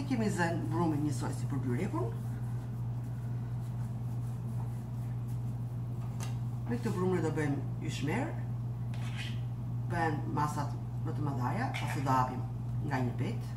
E kemi zënë brumin njësoj si për byrekun. Me këtë brumë ne do bëjmë oshmar, bëjmë masat më të mëdhaja, ose do hapim nga një petë.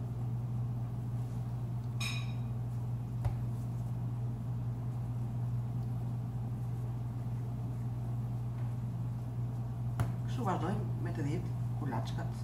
Kështu vazhdojmë me të dhjetë kulaçkat.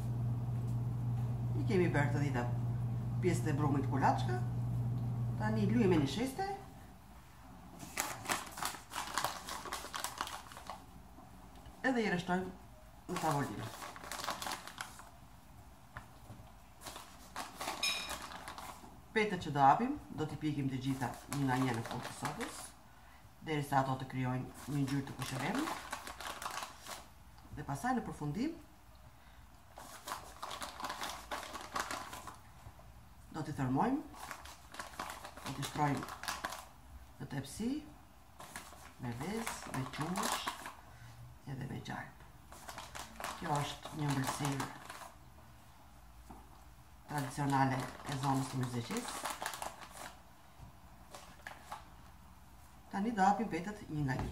I kemi bërë të dhjeta pjesët e brumit kulaçka. Tani i lyejmë një sheshtë. Edhe i rreshtojmë në tavolinë. Petët që do hapim, do t'i pjekim të gjitha një nga një në furrë të sobës, derisa ato të krijojnë një ngjyrë të kuqërremë. Dhe pastaj në përfundim, Do t'i thërrmojmë, do t'i shtrojmë në tepsi, me vezë, me qumësht, edhe me gjalpë. Kjo është një ëmbëlsirë tradicionale e zonës të Myzeqesë. Tani do hapim petët një nga një.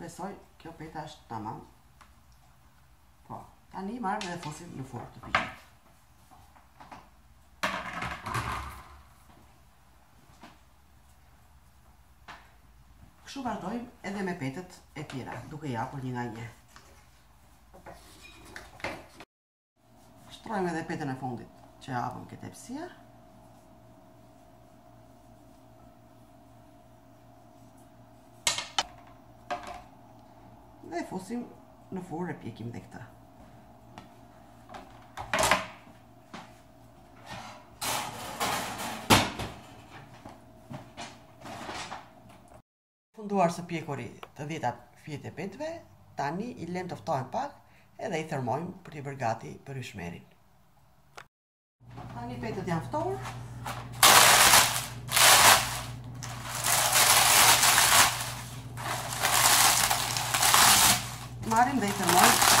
Besoj kjo peta është tamam. Po, tani e marrim dhe e fusim në furrë të piqet. Kështu vazhdojmë edhe me petët e tjera, duke i hapur një nga një. Shtrojmë edhe petën e fundit që e hapëm ke tepsia. Dhe fusim në furrë e pjekim dhe këtë. Përfunduar së pjekuri të dhjetat fletë e petëve, tani i lemë të ftohen pak edhe i thërmojmë për t'i bërë gati për yshmerin. Tani petët janë ftohur. Marrim dhe i thërmojmë.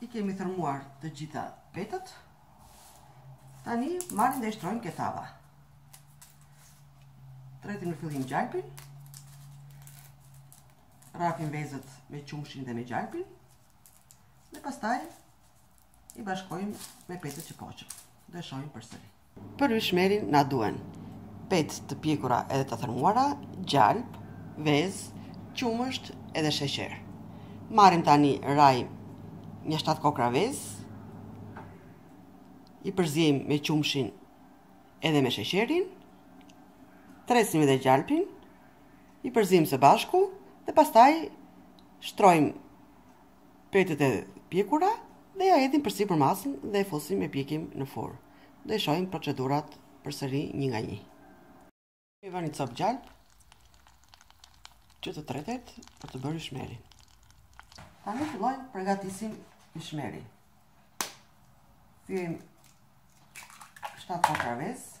I kemi thërmuar të gjitha petët. Tani marrim dhe shtrojmë te tava. Tretim në fillim gjalpin. Rrahim vezët me qumështin dhe me gjalpin. Dhe pastaj i bashkojmë me petët që poqëm. Do e shohim përsëri. Për yshmerin na duhen, petë të pjekura edhe të thërmuara, gjalp, vezë, qumësht edhe sheqer. Marrim tani rrahim një 7 kokrra vezë, i përziejmë me qumështin edhe me sheqerin, tresim edhe gjalpin, i përziejmë së bashku dhe pastaj shtrojmë Petët e pjekura dhe ia hedhim përsipër masën dhe e fusim e pjekim në furrë. Do i shohim procedurat përsëri një nga një. E vëmë një copë gjalp që të tretet për të bërë yshmerin. Tani fillojmë përgatisim yshmerin. Thyejmë 7 kokrra vezë.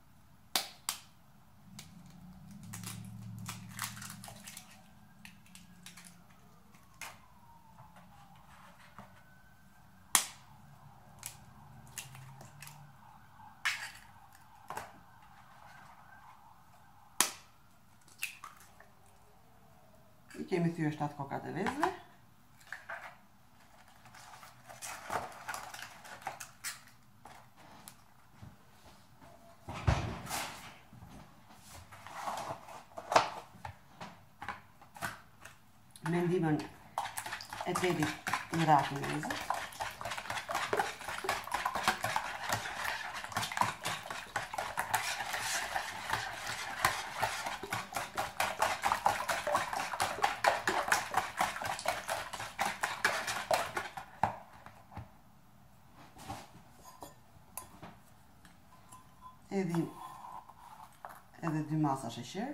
i kemi thyer 7 kokrrat e vezëve. Me ndimën e tedit i ratë në lezër. Hedhim edhe dy masa sheqer.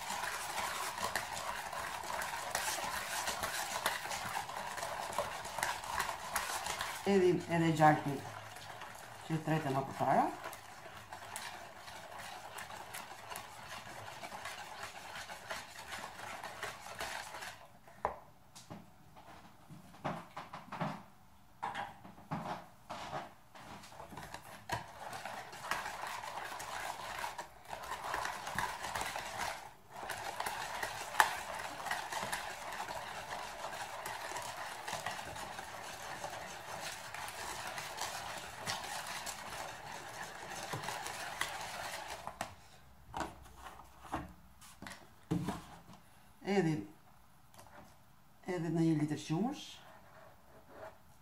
Hedhim edhe gjalpin që e tretëm më përpara. edhe edhe një litër qumësh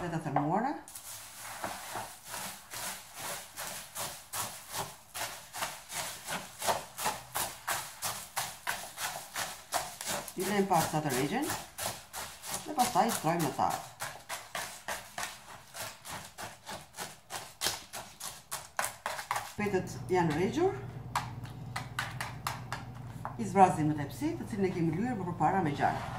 dhe të thërmuara. I lëmë pak sa të regjen dhe pastaj i shtrojmë në tavë. Petët janë regjur. I zbrazim në tepsi, të cilën e kemi lyer më përpara me gjalpë.